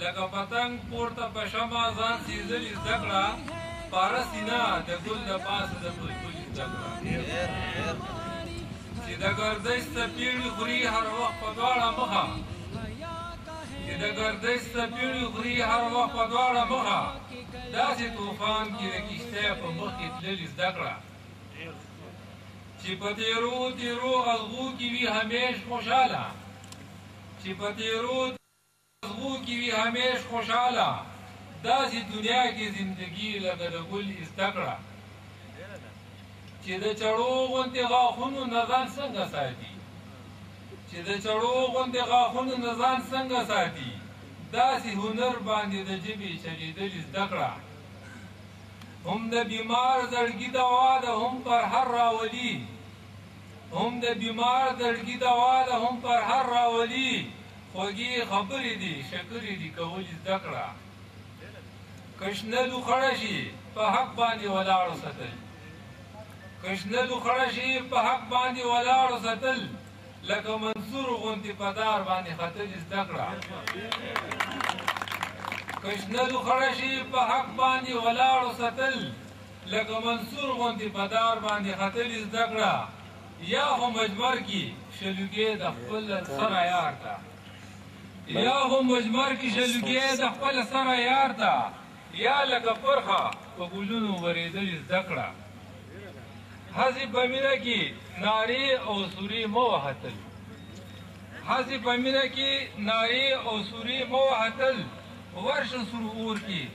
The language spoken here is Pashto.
لکه پتنګ پورته په شمع ځان سېزلي زده کړه پاره سینه د ګل د پاسه د بلبلي زده کړه چې د ګردش څپېړي خوري هر وخت په دواړه مخه چې د ګردش څپېړي خوري هر وخت په دواړه مخه داسې طوفان کې د کښتۍ په مخ کې تللي زده کړه چې په تېرو تېرو غلغو کې وي همیش خوشحاله چی په تیرو تزغو کی وی همیش خوشحاله داسی دنیا کی زندګی لکه د ګل ایسته کړه چی د چړو غونتی غاښونو نه ځان څنګه ساتی چی د چړو غونتی غاښونو نه ځان څنګه ساتی داسی هنر باندی د جبی چلیدل زده کړه هم د بیمار زړګی دوا ده هم پر هر راولی هم د بیمار دړګی دوا ده هم پر هر راولی خوږی خبری دی شکری دی کولی زده کړه کشنه لوخړه شي په حق باندې ولاړو ستل کشنه لوخړه شي په حق باندې ولاړو ستل لکه منصور غونتی پدار باندې خطر زده کړه کشنه لوخړه شي په حق باندې ولاړو ستل لکه منصور غوندې په دار باندې ختلي زده کړه یا هم مجمر کی شلوګې د خپل سره یار ته یا هم مجمر کی شلوګې د خپل سره یار ته یا لکه پرخه په ګلونو ورېدلې زده کړه هسې په مینه کې نارې او سورې مه وهه تل هسې په مینه کې نارې او سورې مه وهه تل ورشه سور اور کې